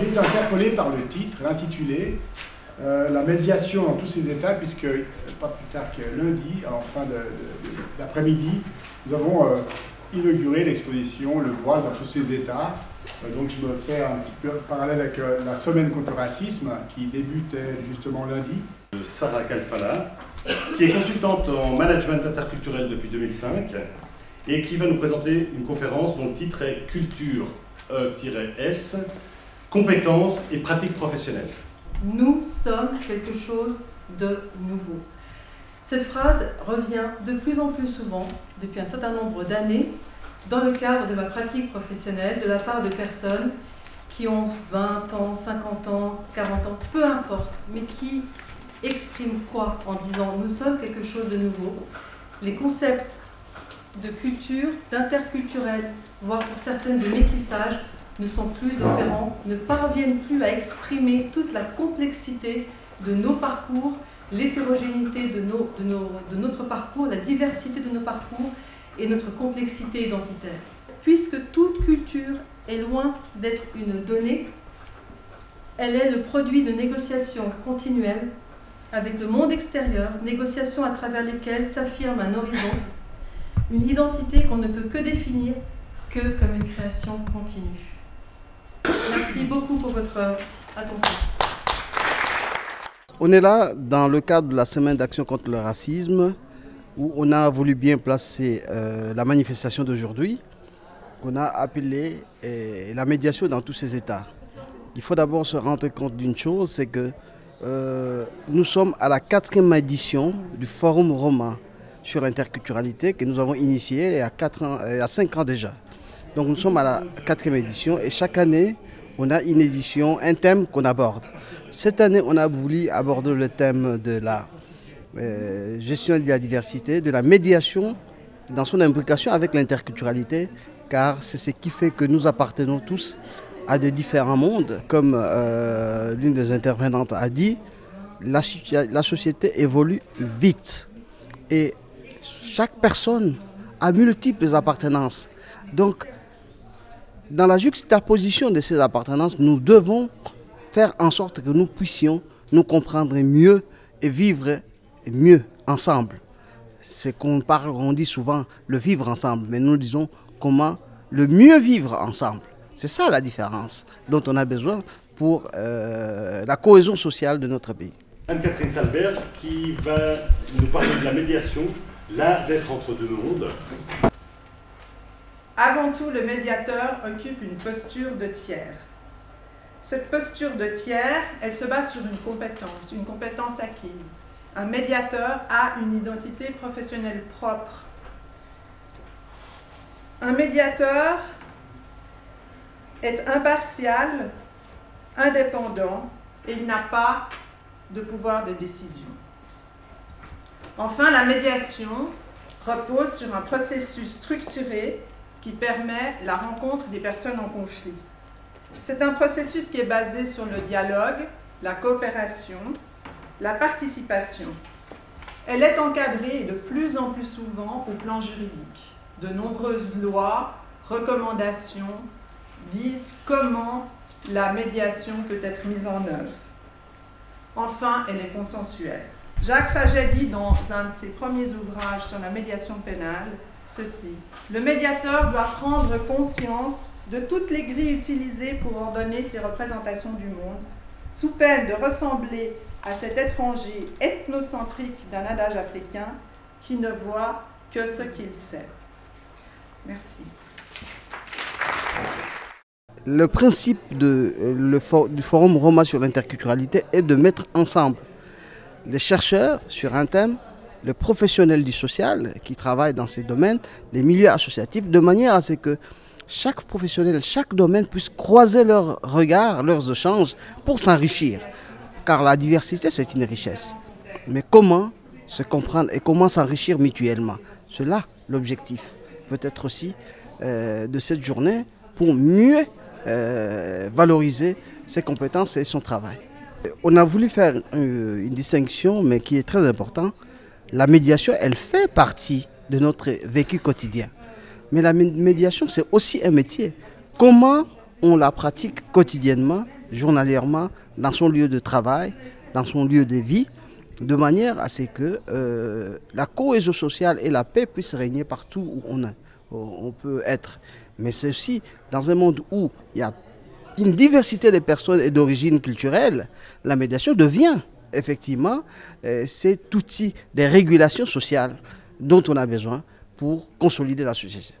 interpellé par le titre, l'intitulé, euh, la médiation dans tous ses états, puisque pas plus tard que lundi, en fin d'après-midi, nous avons euh, inauguré l'exposition Le voile dans tous ses états. Euh, donc je me fais un petit peu parallèle avec la semaine contre le racisme qui débutait justement lundi. Sarah Kalfala, qui est consultante en management interculturel depuis 2005 et qui va nous présenter une conférence dont le titre est Culture E-S, compétences et pratiques professionnelles. Nous sommes quelque chose de nouveau. Cette phrase revient de plus en plus souvent, depuis un certain nombre d'années, dans le cadre de ma pratique professionnelle, de la part de personnes qui ont 20 ans, 50 ans, 40 ans, peu importe, mais qui expriment quoi en disant nous sommes quelque chose de nouveau Les concepts de culture, d'interculturel, voire pour certaines de métissage, ne sont plus opérants, ne parviennent plus à exprimer toute la complexité de nos parcours, l'hétérogénéité de, nos, de, nos, de notre parcours, la diversité de nos parcours et notre complexité identitaire. Puisque toute culture est loin d'être une donnée, elle est le produit de négociations continuelles avec le monde extérieur, négociations à travers lesquelles s'affirme un horizon, une identité qu'on ne peut que définir que comme une création continue. Merci beaucoup pour votre attention. On est là dans le cadre de la semaine d'action contre le racisme où on a voulu bien placer euh, la manifestation d'aujourd'hui qu'on a appelée euh, la médiation dans tous ses états. Il faut d'abord se rendre compte d'une chose, c'est que euh, nous sommes à la quatrième édition du Forum romain sur l'interculturalité que nous avons initié il y a, ans, il y a cinq ans déjà. Donc nous sommes à la quatrième édition et chaque année, on a une édition, un thème qu'on aborde. Cette année, on a voulu aborder le thème de la euh, gestion de la diversité, de la médiation dans son implication avec l'interculturalité, car c'est ce qui fait que nous appartenons tous à de différents mondes. Comme euh, l'une des intervenantes a dit, la, société évolue vite et chaque personne a multiples appartenances. Dans la juxtaposition de ces appartenances, nous devons faire en sorte que nous puissions nous comprendre mieux et vivre mieux ensemble. C'est qu'on parle, on dit souvent le vivre ensemble, mais nous disons comment le mieux vivre ensemble. C'est ça la différence dont on a besoin pour euh, la cohésion sociale de notre pays. Anne-Catherine Salberge qui va nous parler de la médiation, l'art d'être entre deux mondes. Avant tout, le médiateur occupe une posture de tiers. Cette posture de tiers, elle se base sur une compétence, une compétence acquise. Un médiateur a une identité professionnelle propre. Un médiateur est impartial, indépendant et il n'a pas de pouvoir de décision. Enfin, la médiation repose sur un processus structuré qui permet la rencontre des personnes en conflit. C'est un processus qui est basé sur le dialogue, la coopération, la participation. Elle est encadrée de plus en plus souvent au plan juridique. De nombreuses lois, recommandations disent comment la médiation peut être mise en œuvre. Enfin, elle est consensuelle. Jacques Faget dit dans un de ses premiers ouvrages sur la médiation pénale ceci. Le médiateur doit prendre conscience de toutes les grilles utilisées pour ordonner ses représentations du monde, sous peine de ressembler à cet étranger ethnocentrique d'un adage africain qui ne voit que ce qu'il sait. Merci. Le principe euh, du Forum Roma sur l'interculturalité est de mettre ensemble les chercheurs sur un thème les professionnels du social qui travaillent dans ces domaines, les milieux associatifs, de manière à ce que chaque professionnel, chaque domaine puisse croiser leurs regards, leurs échanges pour s'enrichir. Car la diversité, c'est une richesse. Mais comment se comprendre et comment s'enrichir mutuellement? C'est là l'objectif, peut-être aussi, euh, de cette journée pour mieux euh, valoriser ses compétences et son travail. On a voulu faire euh, une distinction, mais qui est très importante, la médiation, elle fait partie de notre vécu quotidien. Mais la médiation, c'est aussi un métier. Comment on la pratique quotidiennement journalièrement dans son lieu de travail, dans son lieu de vie, de manière à ce que euh, la cohésion sociale et la paix puissent régner partout où on, peut être. Mais aussi dans un monde où il y a une diversité de personnes et d'origine culturelle, la médiation devient effectivement euh, cet outil des régulations sociales dont on a besoin pour consolider la société.